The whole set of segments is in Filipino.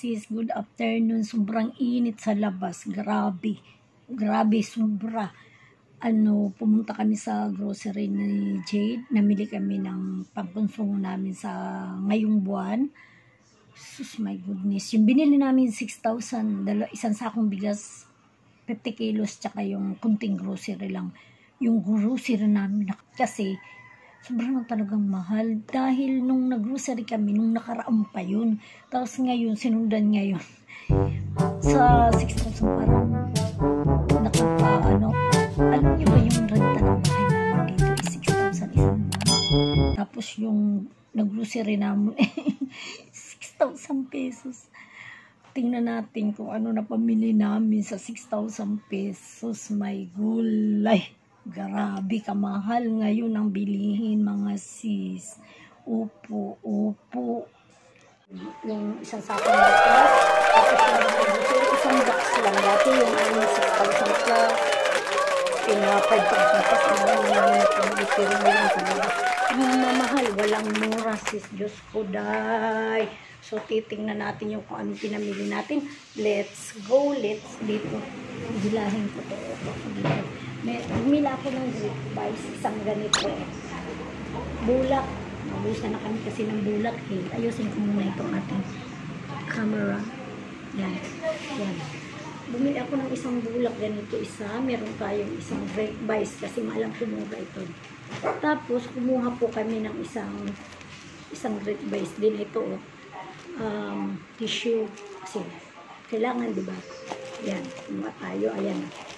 sis. Good afternoon. Sobrang init sa labas. Grabe. Grabe, sobra. Ano, pumunta kami sa grocery ni Jade. Namili kami ng pangkonsumo namin sa ngayong buwan. Sus, my goodness. Yung binili namin 6,000. Dala, isang sakong bigas, 50 kilos, tsaka yung kunting grocery lang. Yung grocery namin, kasi sobrang talagang mahal. Dahil nung nag-grocery kami, nung nakaraan pa yun. Tapos ngayon, sinundan ngayon. Sa 6,000 parang nakapa, ano, alam niyo ba yung renta ng bahay namin dito is 6,000 isang buwan. Tapos yung nag-grocery namin, 6,000 pesos. Tingnan natin kung ano na pamili namin sa 6,000 pesos. My gulay. Grabe, kamahal ngayon ang bilihin mga sis. Upo, upo. Yung isang sakong bakas, tapos yung isang box lang. Dati yung ano, 6,000 plus. Pinapad pa tapos namin na pag-ipiro mo lang talaga. Yung mamahal, walang mura sis. Diyos ko, day. So, titingnan natin yung kung anong pinamili natin. Let's go. Let's dito. Hilahin ko to. Dito. Bumila ako ng Greek Vice, isang ganito. Bulak. Nabusan na kami kasi ng bulak eh. Ayusin ko muna itong ating camera. Yan. Yan. Bumili ako ng isang bulak ganito isa. Meron tayong isang Greek Vice kasi maalam kumura ito. Tapos, kumuha po kami ng isang isang Greek Vice din ito. Oh. Um, tissue. Kasi, kailangan, di ba? Yan. Kumuha tayo. Ayan.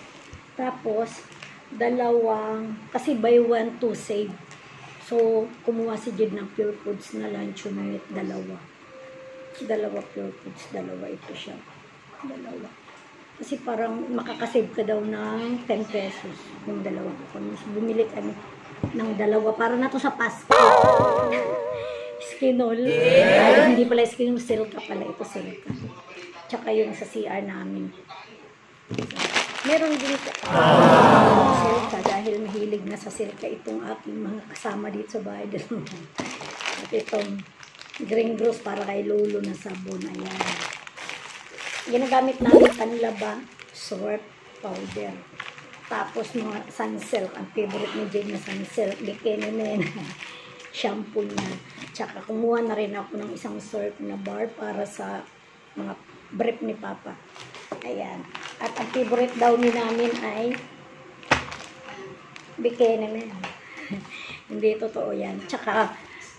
Tapos, dalawang, kasi buy one, two save. So, kumuha si Jid ng Pure Foods na luncheon meat, dalawa. Dalawa Pure Foods, dalawa ito siya. Dalawa. Kasi parang makakasave ka daw ng 10 pesos yung dalawa. So, bumili kami ng dalawa para na to sa Pasko. Skinol. Ay, hindi pala skinol, silka pala. Ito silka. Tsaka yung sa CR namin. Meron din uh, silka dahil mahilig na sa silka itong aking mga kasama dito sa bahay. At itong green gross para kay Lolo na sabon. Ayan. Ginagamit namin panlaba, sort, powder. Tapos mga sunsilk. Ang favorite ni Jane na sunsilk. Bikini men. Shampoo niya. Tsaka kumuha na rin ako ng isang sort na bar para sa mga brief ni Papa. Ayan. At ang favorite daw ni namin ay bikini men. Hindi totoo yan. Tsaka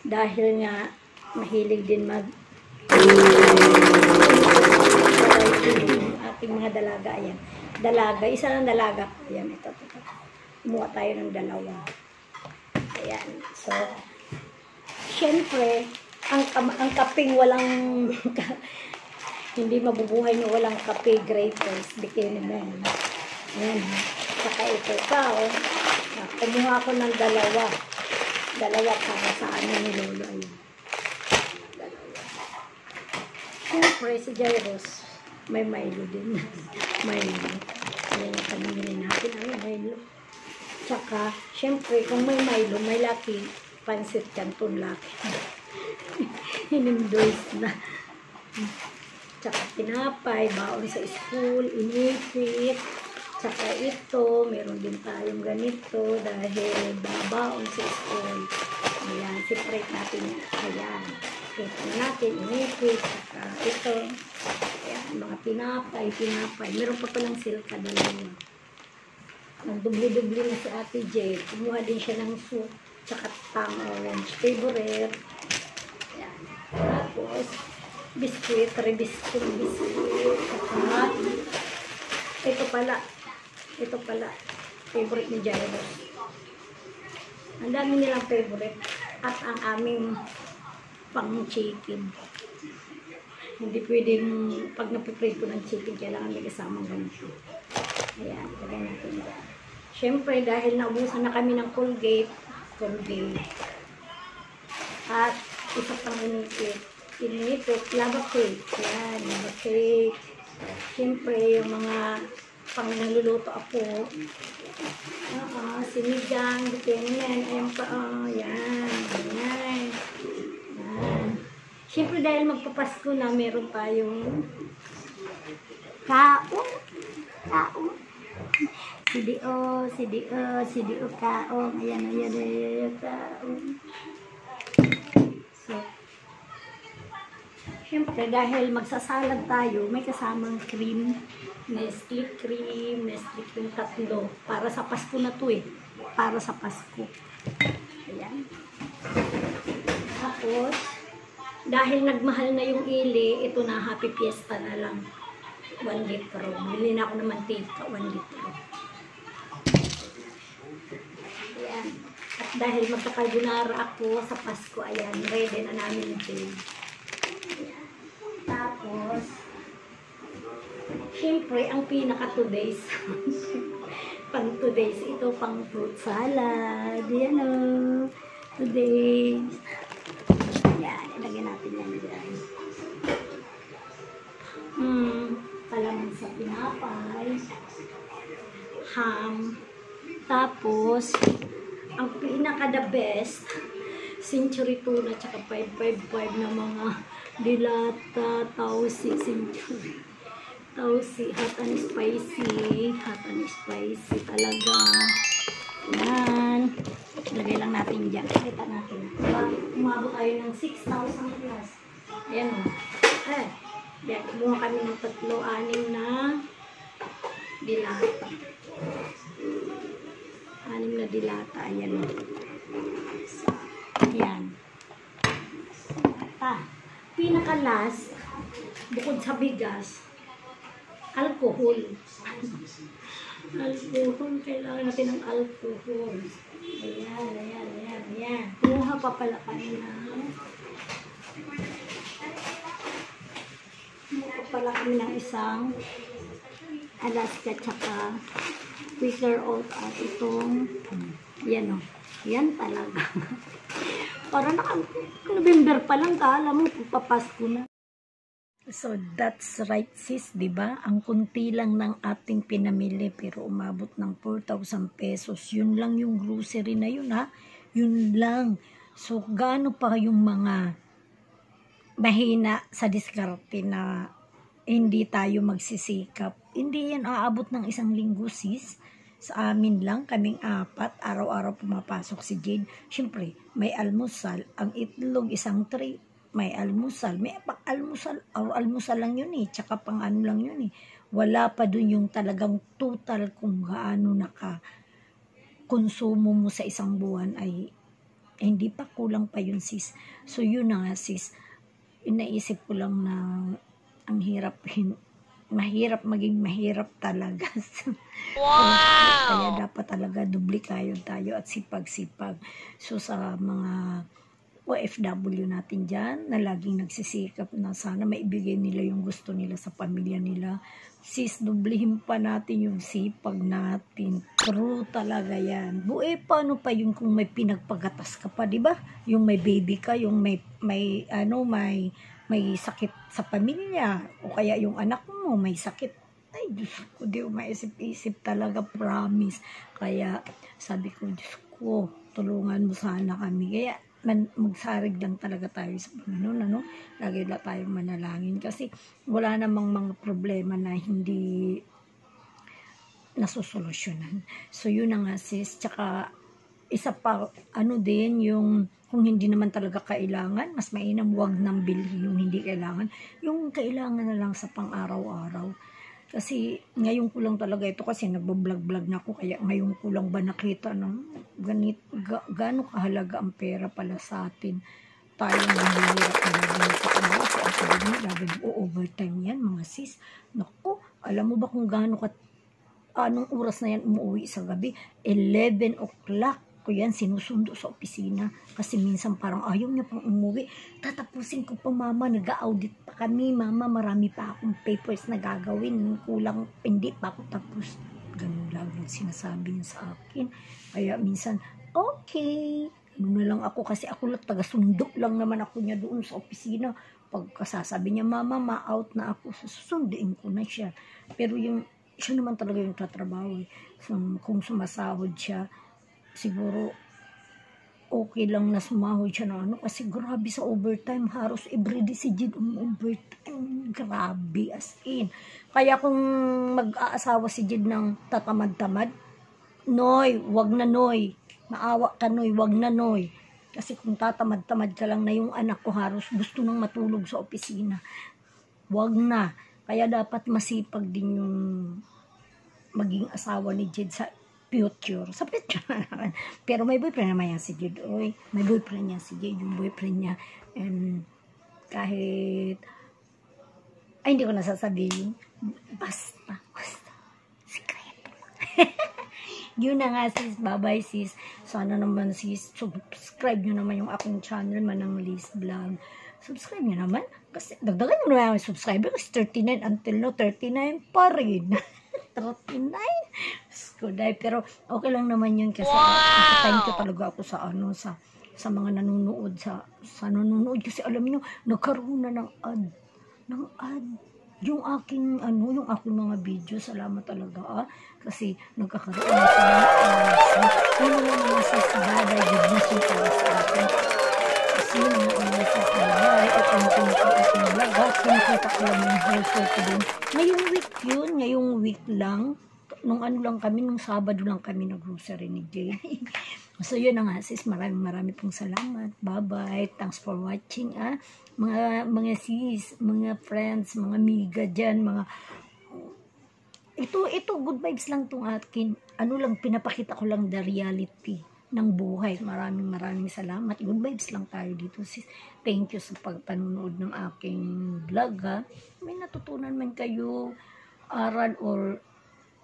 dahil nga mahilig din mag ating mga dalaga. Ayan. Dalaga. Isa lang dalaga. Ayan. Ito. ito. Kumuha tayo ng dalawa. Ayan. So, syempre, ang, ang kaping walang hindi mabubuhay na walang kape grapes bikini men. Yan saka ito. Pa oh. kumuha ko ng dalawa. Dalawa para sa ano ni lolo. Ayun dalawa. Siyempre si Jairus may Milo din. Milo. Ayan yung pamimili natin ano Milo. Tsaka syempre kung may Milo may laki pansit canton laki. Inimdoys na tsaka tinapay, baon sa school, inipit, tsaka ito, meron din tayong ganito dahil babaon sa school. Ayan, separate natin yan. Ayan, ito natin, inipit, tsaka ito, ayan, mga tinapay, tinapay. Meron pa palang silka dalawa. Nagdubli-dubli na si Ate J. Kumuha din siya ng soup, tsaka tang orange favorite. Ayan. Tapos, biskuit, rebiskuit, biskuit, saka ito pala, ito pala, favorite ni Jairus. Ang dami nilang favorite at ang aming pang chicken. Hindi pwedeng, pag napiprate ko ng chicken, kailangan may kasamang ganito. Ayan, lagay natin yan. Siyempre, dahil naubusan na kami ng Colgate, Colgate, at isa pang inipit, Inipit, lava cake. Yan, lava cake. Siyempre, yung mga pang naluluto ako. Uh, sinigang, dependen. Ayan pa, oh, yan. Yan. Yan. Siyempre dahil magpapasko na, meron tayong kaong. Kaong. CDO, CDO, CDO kaong. Ayan, ayan, ayan, kaong. So, Siyempre, dahil magsasalad tayo, may kasamang cream, Nestle cream, Nestle cream tatlo. Para sa Pasko na to eh. Para sa Pasko. Ayan. Tapos, dahil nagmahal na yung ili, ito na happy fiesta na lang. 1 litro. Bili na ako ng mantika, 1 litro. Ayan. At dahil magkakarbonara ako sa Pasko, ayan, ready na namin ito. Ayan. Tapos, syempre, ang pinaka today's, pang today's, ito pang fruit salad. Yan o. Today's. Yan, ilagay natin yan dyan. Hmm, palaman sa pinapay. Ham. Tapos, ang pinaka the best, century tuna, tsaka 555 na mga dilata, tausi, century. Tausi, hot and spicy. Hot and spicy talaga. Yan. Lagay lang natin dyan. Kita natin. Diba? Umabot tayo ng 6,000 plus. Ayan o. Eh. Yan. Kumuha kami ng tatlo, anim na dilata. Anim na dilata. Ayan o. Yan. Ah, pinaka-last, bukod sa bigas, alcohol. alcohol, kailangan natin ng alcohol. Ayan, ayan, ayan, ayan. Kumuha pa pala kami na. Kumuha pa pala kami ng isang Alaska tsaka Quaker oat at itong yan o. Yan talaga. Para naka November pa lang ka, alam mo, papasko na. So that's right sis, 'di ba? Ang kunti lang ng ating pinamili pero umabot ng 4,000 pesos. Yun lang yung grocery na yun ha. Yun lang. So gaano pa yung mga mahina sa diskarte na hindi tayo magsisikap. Hindi yan aabot ng isang linggo sis. Sa amin lang, kaming apat, araw-araw pumapasok si Jade. Siyempre, may almusal, ang itlog, isang tray, may almusal. May pang-almusal, or almusal lang yun eh. Tsaka pang ano lang yun eh. Wala pa dun yung talagang total kung gaano naka konsumo mo sa isang buwan ay eh, hindi pa kulang pa yun sis. So yun na nga sis. Inaisip ko lang na ang hirap hin mahirap maging mahirap talaga. wow! Kaya dapat talaga dublikayon tayo at sipag-sipag. So sa mga OFW natin dyan na laging nagsisikap na sana maibigay nila yung gusto nila sa pamilya nila. Sis, dublihin pa natin yung sipag natin. True talaga yan. Bue, paano pa yung kung may pinagpagatas ka pa, di ba? Yung may baby ka, yung may, may, ano, may, may sakit sa pamilya, o kaya yung anak mo may sakit. Ay, Diyos ko, di maisip-isip talaga, promise. Kaya, sabi ko, Diyos ko, tulungan mo sana kami. Kaya, man, magsarig lang talaga tayo sa Panginoon, ano? Lagi lang tayong manalangin kasi wala namang mga problema na hindi nasusolusyonan. So, yun na nga sis. Tsaka, isa pa, ano din, yung kung hindi naman talaga kailangan, mas mainam wag nang bilhin yung hindi kailangan. Yung kailangan na lang sa pang-araw-araw. Kasi ngayon ko lang talaga ito kasi nagbablog-vlog na ako kaya ngayon ko lang ba nakita ng ganit, ga, gaano kahalaga ang pera pala sa atin. Tayo na mahirap na lagi sa trabaho. So, mo, lagi overtime yan mga sis. Naku, alam mo ba kung gaano ka anong oras na yan umuwi sa gabi? 11 o'clock ko yan sinusundo sa opisina kasi minsan parang ayaw niya pang umuwi. Tatapusin ko pa mama, nag-audit pa kami. Mama, marami pa akong papers na gagawin. Kulang, hindi pa ako tapos. Ganun lang yung sinasabi niya sa akin. Kaya minsan, okay. Ano na lang ako kasi ako lang taga-sundo lang naman ako niya doon sa opisina. Pagkasasabi niya, mama, ma-out na ako. Susunduin ko na siya. Pero yung, siya naman talaga yung tatrabaho. Eh. So, kung sumasahod siya, siguro okay lang na sumahod siya ng ano kasi grabe sa overtime halos everyday si Jid um, overtime. Grabe as in. Kaya kung mag-aasawa si Jid ng tatamad-tamad noy wag na noy. Maawa ka noy wag na noy. Kasi kung tatamad-tamad ka lang na yung anak ko halos gusto nang matulog sa opisina. Wag na. Kaya dapat masipag din yung maging asawa ni Jid sa future. Sa future. Pero may boyfriend naman yan si Jid. Oy, may boyfriend niya si Jid. Yung boyfriend niya. And kahit ay hindi ko nasasabihin. Basta. Basta. Sikreto. Yun na nga sis. Bye-bye sis. Sana naman sis. Subscribe nyo naman yung akong channel Manang Liz Vlog. Subscribe nyo naman. Kasi dagdagan nyo naman yung subscriber. Kasi 39 until no 39 pa rin. 39. Skuday. Pero okay lang naman yun kasi wow! thank you talaga ako sa ano sa sa mga nanonood sa sa nanonood. Kasi alam niyo nagkaroon na ng ad ng ad. Yung aking ano yung aking mga video salamat talaga ah. Kasi nagkakaroon na naman mga sa sabada good news yung para sa akin. Kasi mga oras sa sabay at ang pinaka aking lagas kinikita ko lang yung household ko din. Ngayong week yun ngayong week lang nung ano lang kami, nung Sabado lang kami nag-grocery ni Jay. so, yun na nga, sis. Maraming marami pong salamat. Bye-bye. Thanks for watching, ah. Mga, mga sis, mga friends, mga miga dyan, mga... Ito, ito, good vibes lang tong akin. Ano lang, pinapakita ko lang the reality ng buhay. Maraming maraming salamat. Good vibes lang tayo dito, sis. Thank you sa pagpanunood ng aking vlog, ha. May natutunan man kayo aral or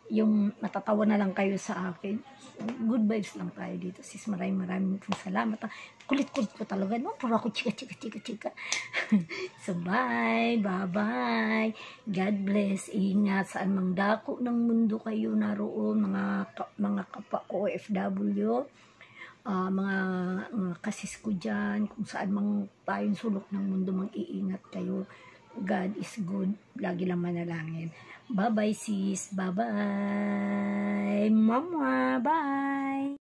yung natatawa na lang kayo sa akin. Good vibes lang tayo dito. Sis, maraming maraming pong salamat. Kulit-kulit ko talaga. No? Puro ako chika, chika, chika, chika. so, bye. Bye-bye. God bless. Ingat saan mang dako ng mundo kayo naroon. Mga, mga kapwa ko OFW. Uh, mga, mga kasis ko dyan. Kung saan mang tayong sulok ng mundo, mag-iingat kayo. God is good. Lagi lang manalangin. Bye-bye sis. Bye-bye. Mama. Bye.